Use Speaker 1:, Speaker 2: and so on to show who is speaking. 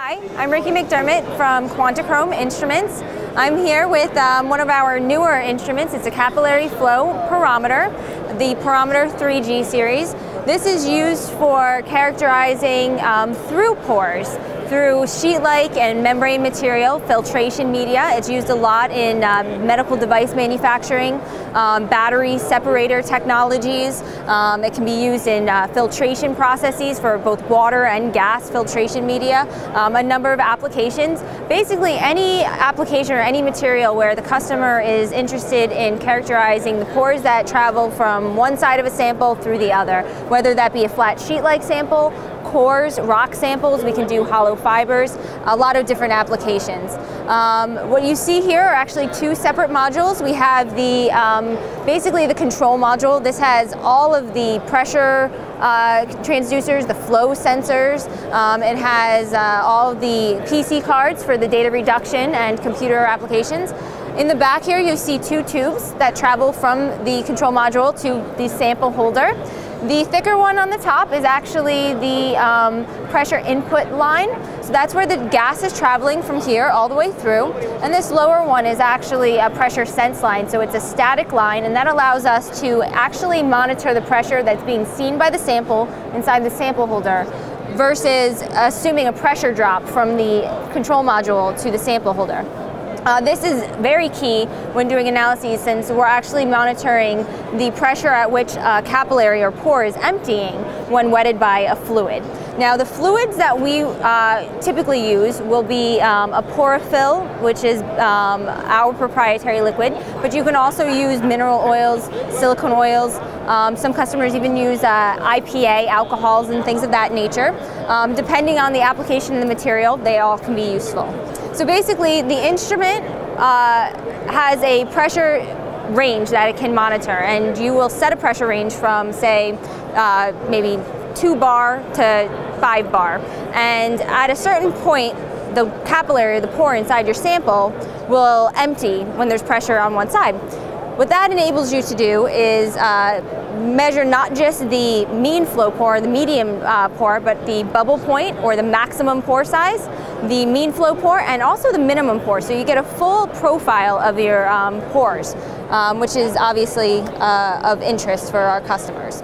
Speaker 1: Hi, I'm Ricky McDermott from Quantachrome Instruments. I'm here with um, one of our newer instruments. It's a capillary flow porometer, the Porometer 3G series. This is used for characterizing um, through pores through sheet-like and membrane material, filtration media. It's used a lot in um, medical device manufacturing, um, battery separator technologies. Um, it can be used in uh, filtration processes for both water and gas filtration media, um, a number of applications. Basically any application or any material where the customer is interested in characterizing the pores that travel from one side of a sample through the other, whether that be a flat sheet-like sample cores, rock samples, we can do hollow fibers, a lot of different applications. Um, what you see here are actually two separate modules. We have the, um, basically the control module. This has all of the pressure uh, transducers, the flow sensors. Um, it has uh, all of the PC cards for the data reduction and computer applications. In the back here, you see two tubes that travel from the control module to the sample holder. The thicker one on the top is actually the um, pressure input line. So that's where the gas is traveling from here all the way through. And this lower one is actually a pressure sense line. So it's a static line and that allows us to actually monitor the pressure that's being seen by the sample inside the sample holder versus assuming a pressure drop from the control module to the sample holder. Uh, this is very key when doing analyses since we're actually monitoring the pressure at which a capillary or pore is emptying when wetted by a fluid. Now the fluids that we uh, typically use will be um, a Porofil, which is um, our proprietary liquid, but you can also use mineral oils, silicone oils, um, some customers even use uh, IPA, alcohols and things of that nature. Um, depending on the application and the material, they all can be useful. So basically the instrument uh, has a pressure range that it can monitor and you will set a pressure range from say uh, maybe 2 bar to 5 bar and at a certain point the capillary, the pore inside your sample will empty when there's pressure on one side. What that enables you to do is uh, measure not just the mean flow pore, the medium uh, pore, but the bubble point or the maximum pore size, the mean flow pore, and also the minimum pore. So you get a full profile of your um, pores, um, which is obviously uh, of interest for our customers.